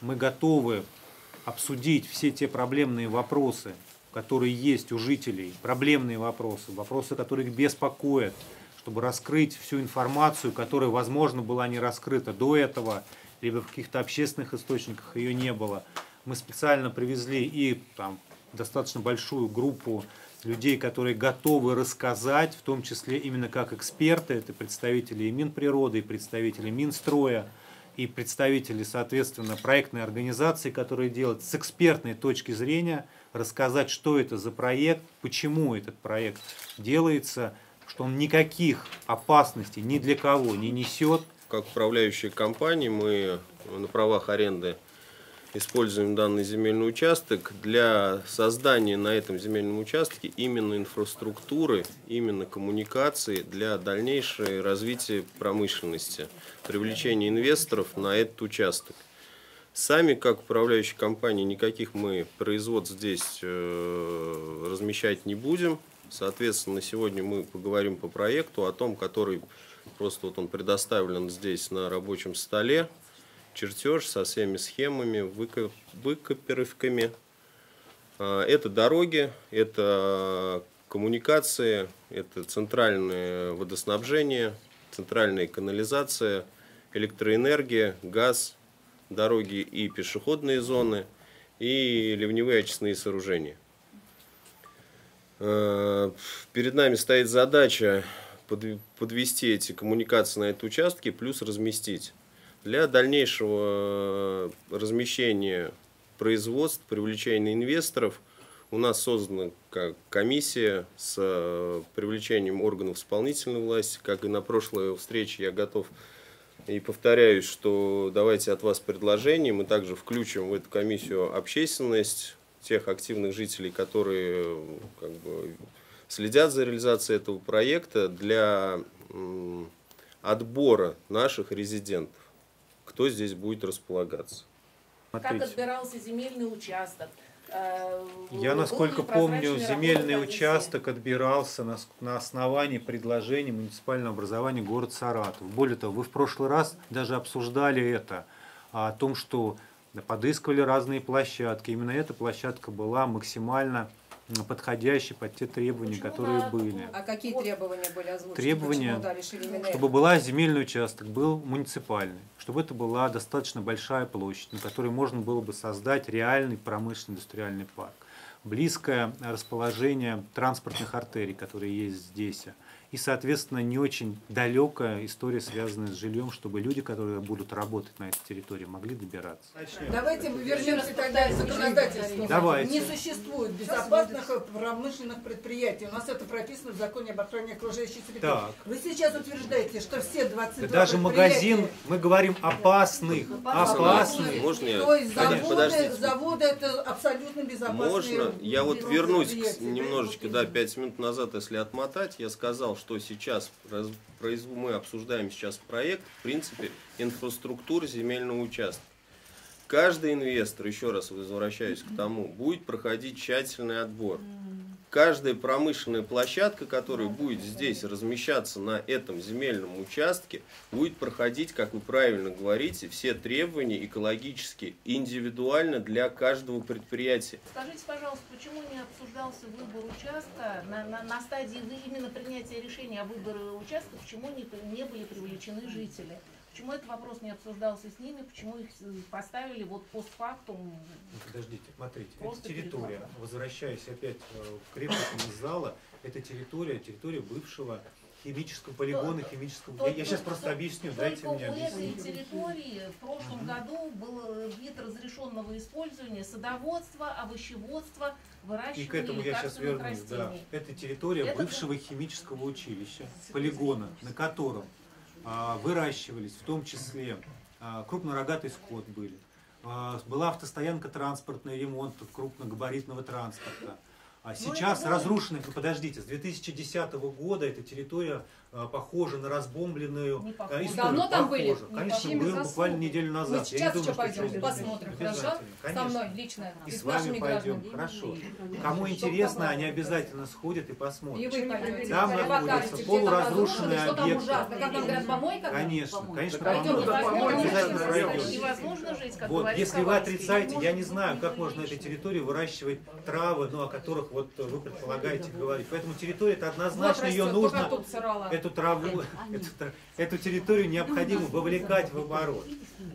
Мы готовы обсудить все те проблемные вопросы, которые есть у жителей, проблемные вопросы, вопросы, которые их беспокоят, чтобы раскрыть всю информацию, которая, возможно, была не раскрыта до этого, либо в каких-то общественных источниках ее не было. Мы специально привезли и там достаточно большую группу людей, которые готовы рассказать, в том числе именно как эксперты, это представители и Минприроды, и представители Минстроя, и представители, соответственно, проектной организации, которые делают с экспертной точки зрения, рассказать, что это за проект, почему этот проект делается, что он никаких опасностей ни для кого не несет. Как управляющая компания мы на правах аренды используем данный земельный участок для создания на этом земельном участке именно инфраструктуры, именно коммуникации для дальнейшего развития промышленности, привлечения инвесторов на этот участок. Сами, как управляющая компания, никаких мы производств здесь э, размещать не будем. Соответственно, сегодня мы поговорим по проекту, о том, который просто вот он предоставлен здесь на рабочем столе чертеж со всеми схемами, выкопировками. А, это дороги, это коммуникации, это центральное водоснабжение, центральная канализация, электроэнергия, газ, дороги и пешеходные зоны, и ливневые очистные сооружения. А, перед нами стоит задача подвести эти коммуникации на этот участке, плюс разместить. Для дальнейшего э, размещения производств, привлечения инвесторов у нас создана комиссия с э, привлечением органов исполнительной власти. Как и на прошлой встрече я готов и повторяюсь, что давайте от вас предложения. Мы также включим в эту комиссию общественность, тех активных жителей, которые как бы, следят за реализацией этого проекта для отбора наших резидентов кто здесь будет располагаться. Как отбирался земельный участок? Э, Я, насколько помню, земельный участок отбирался на, на основании предложений муниципального образования город Саратов. Более того, вы в прошлый раз даже обсуждали это, о том, что подыскивали разные площадки. Именно эта площадка была максимально подходящий под те требования, Почему которые на... были. А какие требования были озвучены? Требования, чтобы была земельный участок, был муниципальный, чтобы это была достаточно большая площадь, на которой можно было бы создать реальный промышленный индустриальный парк. Близкое расположение транспортных артерий, которые есть здесь – и, соответственно, не очень далекая история, связанная с жильем, чтобы люди, которые будут работать на этой территории, могли добираться. Давайте мы вернемся тогда к законодательству. Давайте. Не существует безопасных промышленных предприятий. У нас это прописано в законе об охране окружающей среды. Так. Вы сейчас утверждаете, что все 22 Даже магазин, мы говорим опасных. Опасных. Можно я? То есть заводы, заводы это абсолютно безопасные. Можно? Я вот вернусь немножечко, да, 5 минут назад, если отмотать, я сказал, что сейчас мы обсуждаем сейчас проект, в принципе, инфраструктуры земельного участка. Каждый инвестор, еще раз возвращаюсь к тому, будет проходить тщательный отбор каждая промышленная площадка, которая будет здесь размещаться на этом земельном участке, будет проходить, как вы правильно говорите, все требования экологически, индивидуально для каждого предприятия. Скажите, пожалуйста, почему не обсуждался выбор участка на, на, на стадии именно принятия решения о выборе участка, почему не, не были привлечены жители? Почему этот вопрос не обсуждался с ними, почему их поставили вот постфактум? Ну, подождите, смотрите, эта территория, возвращаясь опять э, в крепость зала, это территория, территория бывшего химического полигона, химического... Только, я, я сейчас просто объясню, дайте мне объяснить. в этой территории в прошлом году был вид разрешенного использования садоводства, овощеводства, выращивания И к этому я сейчас вернусь, да. Это территория это бывшего химического училища, полигона, на котором выращивались, в том числе а, крупнорогатый скот были. А, была автостоянка транспортная, ремонт крупногабаритного транспорта. А сейчас ну, разрушенных, подождите, с 2010 года эта территория а, похожа на разбомбленную не э, историю. Давно там были? Конечно, был буквально неделю назад. Мы сейчас думаю, что пойдем, посмотрим, хорошо? Конечно. Со мной лично. И, и с вами пойдем, хорошо. Кому что интересно, они обязательно сходят и посмотрят. И вы пойдете. Там находится полуразрушенный объект. Как там говорят, помойка? Конечно, конечно, помойка. Обязательно пройдем. Невозможно жить, как Вот, если вы отрицаете, я не знаю, как можно на этой территории выращивать травы, ну, о которых вот вы предполагаете говорить. Поэтому территория это однозначно ее нужно эту траву, эту, эту территорию необходимо вовлекать в оборот.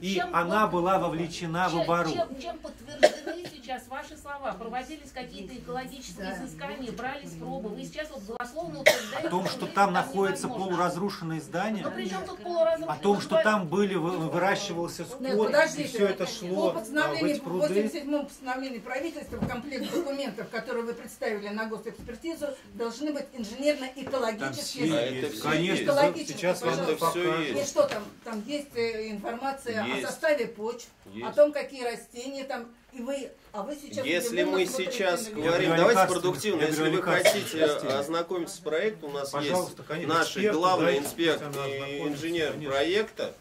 И чем, она была вовлечена чем, в оборот. Чем, чем подтверждены сейчас ваши слова? Проводились какие-то экологические да. изыскания, брались пробы. Вы сейчас вот голословно утверждаете... О том, что там находится полуразрушенные здания? Но при чем тут полуразрушенные? О том, что там были, выращивался скот, и все это шло по в эти пруды? В 87-м постановлении правительства в комплект документов, которые вы представили на госэкспертизу, должны быть инженерно-экологические Конечно, сейчас вам это все есть. И что там? Там есть э, информация о составе почв, о том, какие растения там. И вы, а вы сейчас если мы сейчас говорим, давайте продуктивно, если вы хотите ознакомиться с проектом, у нас есть наш главный инспектор и инженер проекта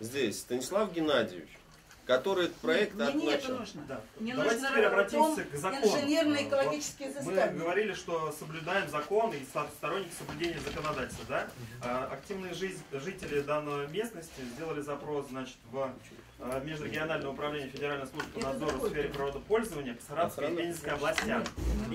здесь, Станислав Геннадьевич который этот проект Мне от это нужно. Да. Мне Давайте нужно теперь обратимся к закону. Инженерно-экологические изыскания. Мы говорили, что соблюдаем закон и сторонники соблюдения законодательства. Да? А, активные жители данной местности сделали запрос значит, в а, Межрегиональное управление Федеральной службы по надзору в сфере природопользования по Саратовской и Пензенской областям.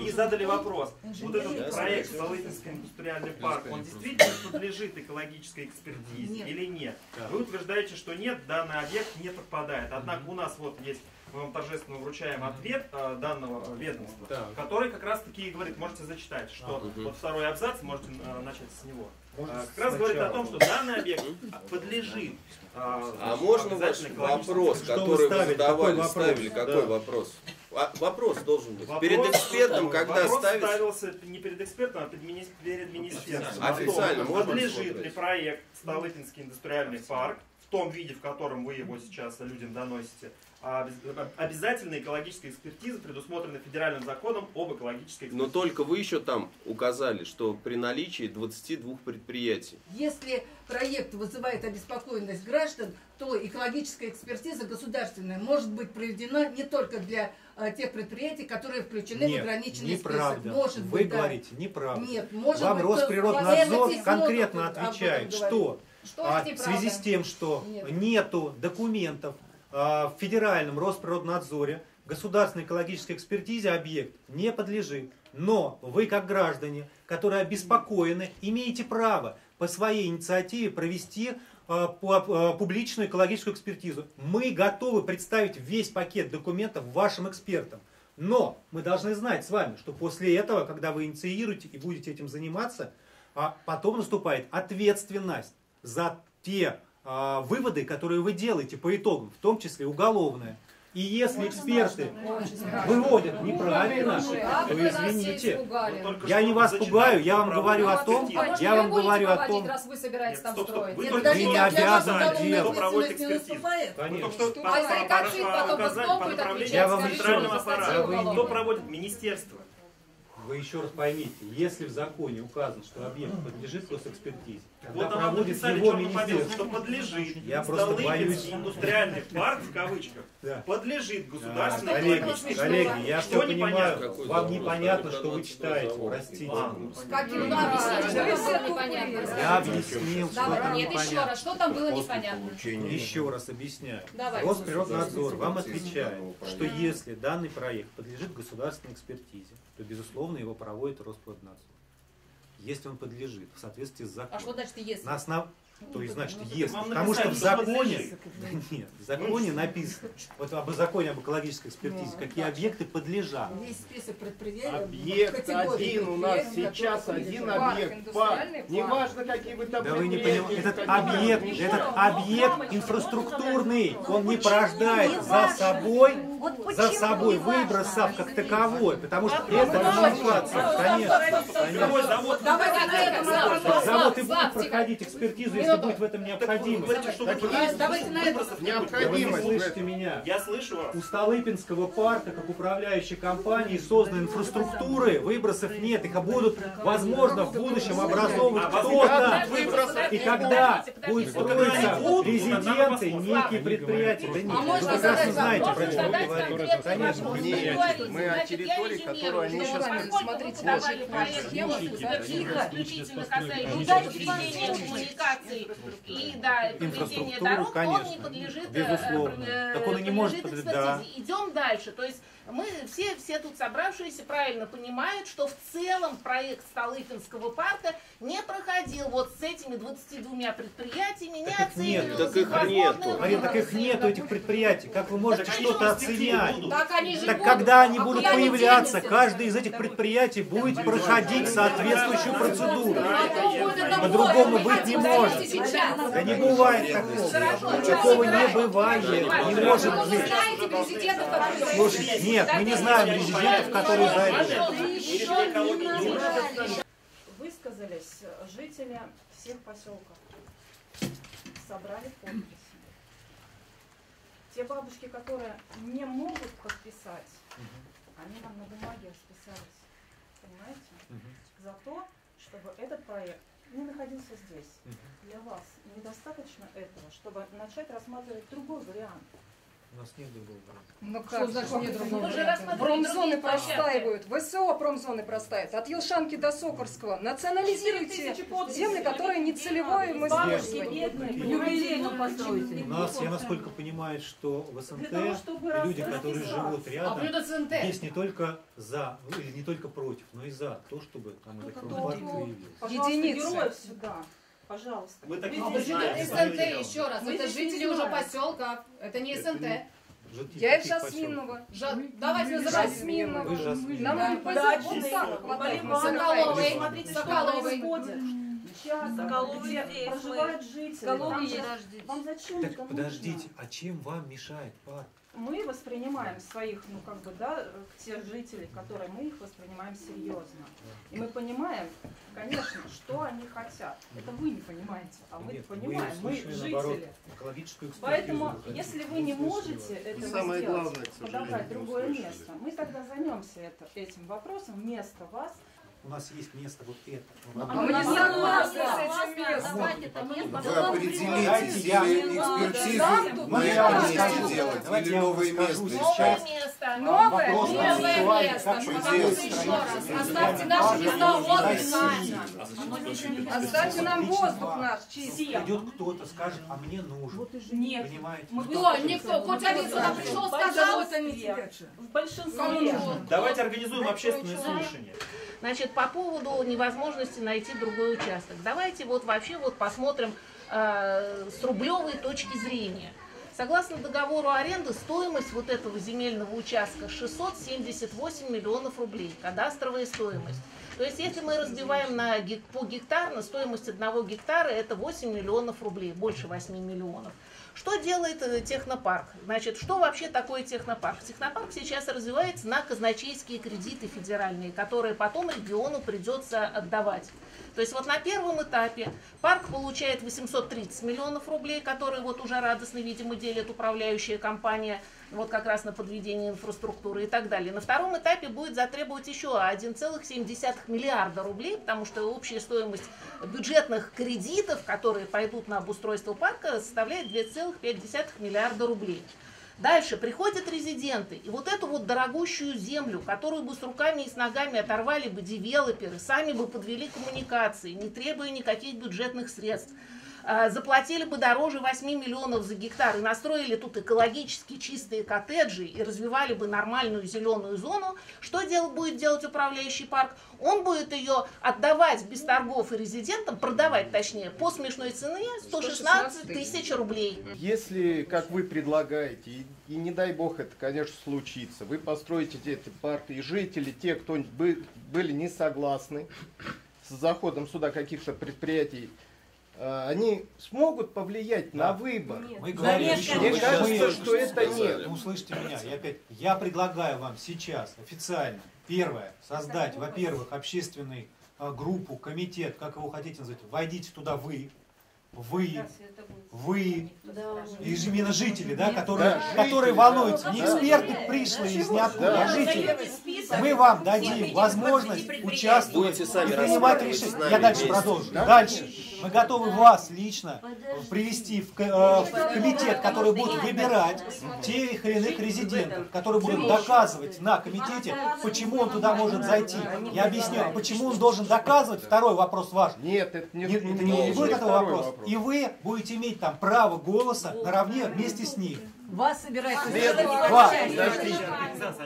И задали вопрос, вот этот проект Столыпинский индустриальный парк, он действительно подлежит экологической экспертизе или нет? Вы утверждаете, что нет, данный объект не подпадает. Однако у нас вот есть мы вам торжественно вручаем ответ э, данного ведомства, так. который как раз таки говорит, можете зачитать, что а, вот второй абзац, можете э, начать с него. Может, а, как раз говорит о том, что данный объект подлежит. А, а можно ваш вопрос, что который вы, вы задавали, ставили, какой да. вопрос? А, вопрос должен быть. Вопрос, перед экспертом, когда вопрос ставится... ставился не перед экспертом, а перед министерством. Официально. Подлежит ли проект Столыпинский индустриальный парк в том виде, в котором вы его сейчас людям доносите, а обязательная экологическая экспертиза предусмотрена федеральным законом об экологической экспертизе. Но только вы еще там указали, что при наличии 22 предприятий. Если проект вызывает обеспокоенность граждан, то экологическая экспертиза государственная может быть проведена не только для а, тех предприятий, которые включены Нет, в ограниченный неправда. список. Может Вы быть, говорите, да. неправда. Нет, может Вам быть, Росприроднадзор конкретно отвечает, что, что а, в связи с тем, что Нет. нету документов а, в федеральном Росприроднадзоре государственной экологической экспертизе объект не подлежит. Но вы, как граждане, которые обеспокоены, имеете право по своей инициативе провести а, а, публичную экологическую экспертизу. Мы готовы представить весь пакет документов вашим экспертам. Но мы должны знать с вами, что после этого, когда вы инициируете и будете этим заниматься, потом наступает ответственность за те а, выводы, которые вы делаете по итогам, в том числе уголовные. И если эксперты выводят неправильно, то извините. Я не вас пугаю, я вам говорю о том, я вам говорю о том, раз вы собираетесь там строить. Вы не обязаны делать. Я вам еще Кто проводит? Министерство. Вы еще раз поймите, если в законе указано, что объект подлежит госэкспертизе, вот она написали его министерство, что подлежит. Я просто боюсь. индустриальный парк, в кавычках, да. подлежит государственной а, коллеги, коллеги, я что все понимаю, непонятно? вам непонятно, что вы читаете, простите. Каким непонятно? Я объяснил, что там Нет, еще раз, что там было непонятно? Еще раз объясняю. Росприроднадзор вам отвечает, что если данный проект подлежит государственной экспертизе, то, безусловно, его проводит Росприроднадзор если он подлежит в соответствии с законом. А что значит если? На основ... То есть, значит, если. Потому что в законе, нет, в законе написано, вот об законе об экологической экспертизе, какие объекты подлежат. Есть список предприятий. Объект один у нас сейчас один объект. Неважно, какие вы там Да вы не понимаете, этот объект, этот объект инфраструктурный, он не порождает за собой за собой выбросов как таковой, потому что это коммуникация, конечно. Завод? И будет проходить экспертизу, если будет в этом необходимость. Давайте на это. Вы не необходимость. слышите меня. Я слышу вас. У Столыпинского парка, как управляющей компании, созданы инфраструктуры, выбросов нет, их будут, возможно, в будущем образовывать А кто-то. Выбросов И когда будет строиться резиденты, мы некие предприятия, да нет, А вы прекрасно знаете, про что конкретный Конечно. Нет, мы о значит, я территории, которую они что сейчас- Смотрите, исключительно, Дальше ведения коммуникаций и да, Инфраструктуру, дорог, он конечно. не подлежит э, Безусловно. э, Так он и не может да. Идем дальше. То есть мы все, все тут собравшиеся правильно понимают, что в целом проект Столыпинского парка не проходил вот с этими 22 предприятиями, не Так их нет. оценивался Так их нету. Марина, так их нету, этих предприятий. Как вы можете что-то же будут. Так они же Так будут. когда они А будут появляться, каждый из этих предприятий будет проходить соответствующую процедуру. А будет это По-другому вот, быть не может. Да не бывает такого. Такого не бывает. Не может быть. Слушайте, нет, мы не знаем резидентов, которые за это. Высказались жители всех поселков. Собрали подписи. Те бабушки, которые не могут подписать, они нам на бумаге расписались. Понимаете? За то, чтобы этот проект не находился здесь. Для вас недостаточно этого, чтобы начать рассматривать другой вариант. У нас нет другого Ну Что как, значит что нет нет другого варианта? Промзоны простаивают, ВСО промзоны простаивают. От Елшанки до Сокорского. Национализируйте земли, которые нецелевое мы используем. У нас, я насколько понимаю, что в СНТ люди, которые живут А рядом, есть не только за, ну, или не только против, но и за то, чтобы там промпарк появился. Пожалуйста, Единицы. Пожалуйста. Вы таких А не знаете. СНТ еще раз? Мы Это жители уже поселка. Это не СНТ. Жители Я из? Жасминного. Жа- Давайте называть. Жасминного. Вы Жасмин. Нам Да. Так хватает. Соколовой. Смотрите. Сейчас, где проживают жители. Же- Вам зачем Так подождите, нужно? а чем вам мешает парк? Мы воспринимаем своих, ну как бы, да, тех жителей, которые мы их воспринимаем серьезно. И мы понимаем, конечно, что они хотят. Это вы не понимаете, а мы Нет, понимаем, мы наоборот, жители. экспертизу Поэтому, если вы не можете этого самое сделать, главное, подобрать другое место, мы тогда займемся это, этим вопросом вместо вас. У нас есть место вот это. А А мы не согласны с этим местом. Вы определитесь, или экспертизу мы этом вам месте расскажу. делать, или новое место искать. Новое место. Новое? Место. делаем еще раз. Оставьте наши места отдыха. Оставьте нам воздух наш чистый. Придет кто-то, скажет, а мне нужен. Нет, Понимаете? Кто? Никто. Хоть один сюда пришел, сказал. в большинстве. Давайте организуем общественное слушание. Значит, по поводу невозможности найти другой участок. Давайте вот вообще вот посмотрим э, с рублевой точки зрения. Согласно договору аренды, стоимость вот этого земельного участка 678 миллионов рублей, кадастровая стоимость. То есть, если мы разбиваем на по гектарно, стоимость одного гектара это 8 миллионов рублей, больше 8 миллионов. Что делает э, технопарк? Значит, что вообще такое технопарк? Технопарк сейчас развивается на казначейские кредиты федеральные, которые потом региону придется отдавать. То есть вот на первом этапе парк получает 830 миллионов рублей, которые вот уже радостно, видимо, делит управляющая компания, вот как раз на подведение инфраструктуры и так далее. На втором этапе будет затребовать еще 1,7 миллиарда рублей, потому что общая стоимость бюджетных кредитов, которые пойдут на обустройство парка, составляет 2,5 миллиарда рублей. Дальше приходят резиденты, и вот эту вот дорогущую землю, которую бы с руками и с ногами оторвали бы девелоперы, сами бы подвели коммуникации, не требуя никаких бюджетных средств, заплатили бы дороже 8 миллионов за гектар и настроили тут экологически чистые коттеджи и развивали бы нормальную зеленую зону, что дел, будет делать управляющий парк? Он будет ее отдавать без торгов и резидентам, продавать точнее, по смешной цене 116 тысяч рублей. Если, как вы предлагаете, и, и не дай бог это, конечно, случится, вы построите эти парки, и жители, те, кто бы- были не согласны с заходом сюда каких-то предприятий, они смогут повлиять на выбор. Мы говорим, Мне еще раз, кажется, мы- что это нет. Ну, услышьте меня, я опять, я предлагаю вам сейчас официально, первое, создать, во-первых, общественный а, группу, комитет, как его хотите назвать, войдите туда вы, вы, вы, и же именно жители, да, Да, которые, жители, которые да. волнуются, не Да. эксперты пришли из ниоткуда, Да. а жители. Мы вам дадим возможность участвовать и принимать решения. Я дальше вместе. продолжу. Да, Дальше. Мы готовы вас лично привести в, э, в комитет, который будет выбирать тех или иных резидентов, которые будут доказывать на комитете, почему он туда может зайти. Я объясню, почему он должен доказывать. Второй вопрос важный. Нет, это не, Не, не, не- будет этого вопроса. вопрос. И вы будете иметь там право голоса наравне вместе с ним. Вас собирается Следует- Вас.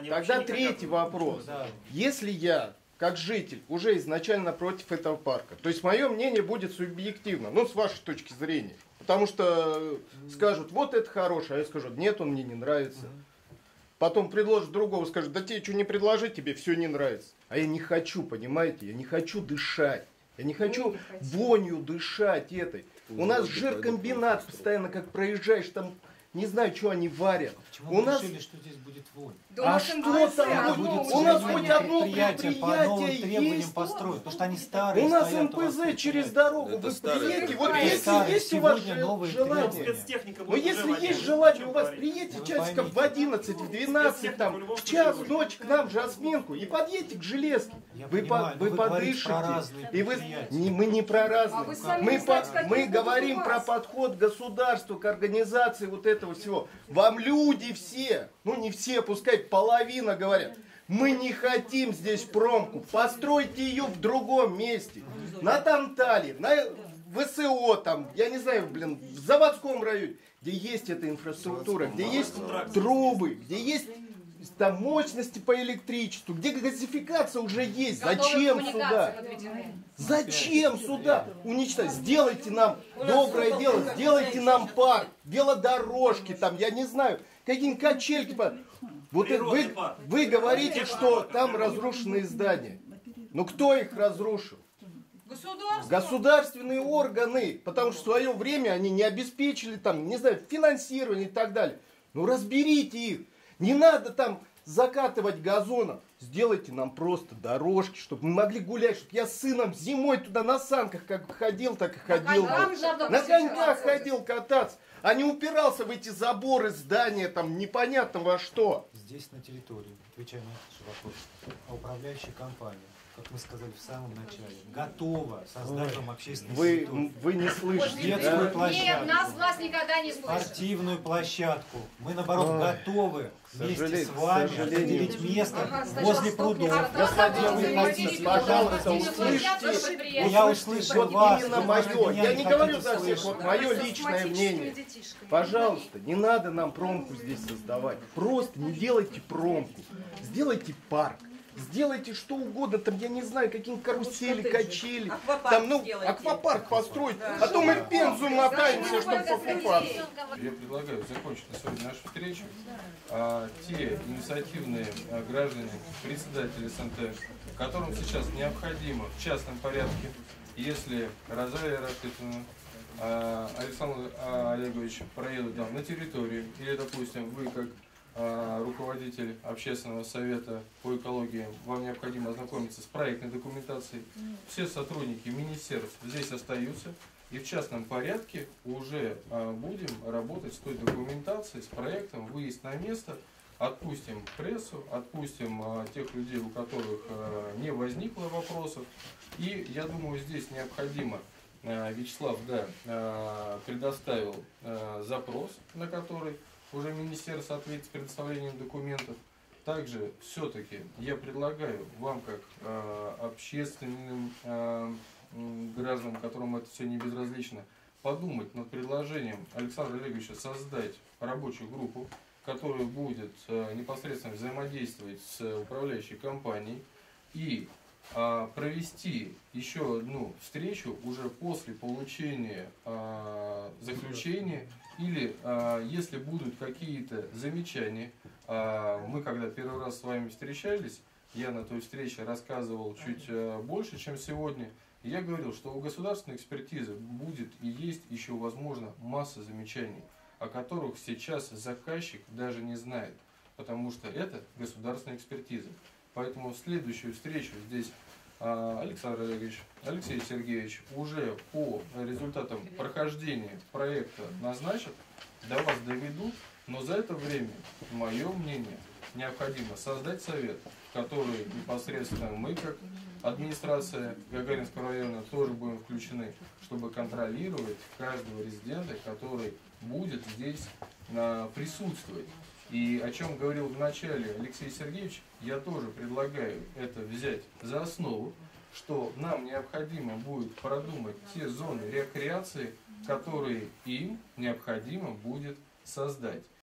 Тогда третий вопрос. Если я, как житель, уже изначально против этого парка, то есть мое мнение будет субъективно, ну, с вашей точки зрения. Потому что скажут, вот это хороший, а я скажу, нет, он мне не нравится. Потом предложат другого, скажут, да тебе что не предложить, тебе все не нравится. А я не хочу, понимаете, я не хочу дышать. Я не хочу вонью дышать этой. У нас жиркомбинат постоянно, как проезжаешь, там не знаю, что они варят. Почему У вы нас решили, что здесь будет вонь? Да у а что там будет? У нас современное хоть одно предприятие по новым требованиям есть. построить, потому что они старые. У нас у МПЗ через дорогу. Это Вы приедете, вот если Старые. есть у вас желание. Но если есть желание, у вас приедете часиков в поймите. 11, в 12, там, в час ночи к нам же осменку, и подъедете к железке. Вы, по- вы подышите, разные и вы, не, мы не про разные. А сами мы, мы говорим у про подход государства к организации вот этого всего. Вам люди все, ну не все, пускай половина говорят, мы не хотим здесь промку, постройте ее в другом месте. На Тантале, на ВСО там, я не знаю, блин, в заводском районе, где есть эта инфраструктура, где есть трубы, где есть там мощности по электричеству, где газификация уже есть. Зачем сюда? Зачем сюда уничтожать? Сделайте нам доброе дело, сделайте нам парк, велодорожки там, я не знаю, какие-нибудь качельки. по- Вот вы, вы говорите, что там разрушенные здания. Но кто их разрушил? Государство. Государственные органы, потому что в свое время они не обеспечили там, не знаю, финансирование и так далее. Ну разберите их. Не надо там закатывать газоном. Сделайте нам просто дорожки, чтобы мы могли гулять, чтобы я с сыном зимой туда на санках как ходил, так и ходил. бы. коньках На коньках ходил кататься, а не упирался в эти заборы здания, там непонятно во что. Здесь на территории, отвечая на этот вопрос, а управляющая компания, как мы сказали в самом начале, готова создать вам общественный Вы, институт, вы не слышите. детскую да? Нет, площадку, нас вас никогда не слышит. спортивную площадку. Мы, наоборот, Ой, готовы вместе с вами сожалению. определить место Ага, возле прудов. Господин вы хотите. пожалуйста, услышьте. Ну, я услышал вот вас, именно вы мое. Я не не говорю за всех, вот мое личное мнение. Пожалуйста, не надо нам промку здесь создавать. Просто не делайте промку. Сделайте парк. Сделайте что угодно, там, я не знаю, какие-нибудь карусели, качели. Там, ну, аквапарк построить. А то мы в Пензу мотаемся, чтобы покупаться. Я предлагаю закончить на сегодня нашу встречу. А, те инициативные а, граждане, председатели СНТ, которым сейчас необходимо в частном порядке, если Розалия Рашитовна, а, Александр а, Олегович проедут там на территорию, или, допустим, вы как руководитель общественного совета по экологии, вам необходимо ознакомиться с проектной документацией. Все сотрудники министерств здесь остаются. И в частном порядке уже а, будем работать с той документацией, с проектом, выезд на место, отпустим прессу, отпустим а, тех людей, у которых а, не возникло вопросов. И я думаю, здесь необходимо, а, Вячеслав, да, а, предоставил а, запрос, на который уже министерство ответит предоставлением документов. Также все-таки я предлагаю вам, как э, общественным э, гражданам, которым это все не безразлично, подумать над предложением Александра Олеговича создать рабочую группу, которая будет э, непосредственно взаимодействовать с управляющей компанией и провести еще одну встречу уже после получения а, заключения или а, если будут какие-то замечания. А, мы когда первый раз с вами встречались, я на той встрече рассказывал чуть а, больше, чем сегодня. Я говорил, что у государственной экспертизы будет и есть еще, возможно, масса замечаний, о которых сейчас заказчик даже не знает, потому что это государственная экспертиза. Поэтому следующую встречу здесь а, Александр Олегович, Алексей Сергеевич уже по результатам прохождения проекта назначат, до вас доведут, но за это время, мое мнение, необходимо создать совет, который непосредственно мы, как администрация Гагаринского района, тоже будем включены, чтобы контролировать каждого резидента, который будет здесь а, присутствовать. И о чем говорил в начале Алексей Сергеевич, я тоже предлагаю это взять за основу, что нам необходимо будет продумать те зоны рекреации, которые им необходимо будет создать.